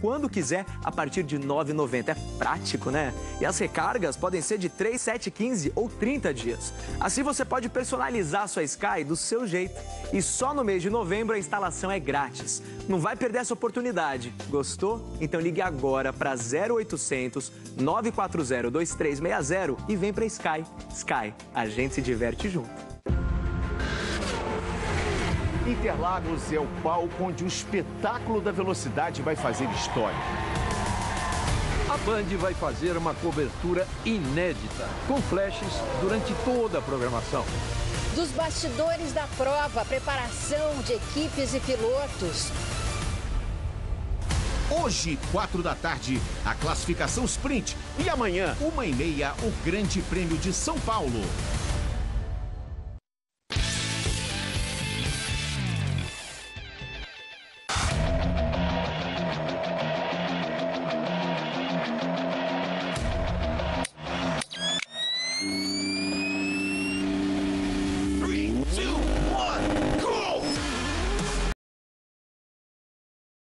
quando quiser a partir de R$ 9,90. É prático, né? E as recargas podem ser de 3, 7, 15 ou 30 dias. Assim você pode personalizar sua Sky do seu jeito. E só no mês de novembro a instalação é grátis. Não vai perder essa oportunidade. Gostou? Então ligue agora para 0800 940 2360 e vem para Sky. Sky, a gente se diverte junto. Interlagos é o palco onde o espetáculo da velocidade vai fazer história. A Band vai fazer uma cobertura inédita, com flashes durante toda a programação. Dos bastidores da prova, preparação de equipes e pilotos. Hoje, quatro da tarde, a classificação sprint. E amanhã, uma e meia, o Grande Prêmio de São Paulo.